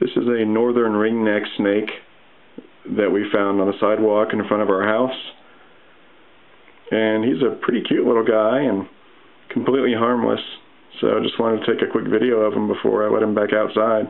This is a northern ringneck snake that we found on the sidewalk in front of our house. And he's a pretty cute little guy and completely harmless. So I just wanted to take a quick video of him before I let him back outside.